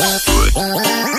Oh,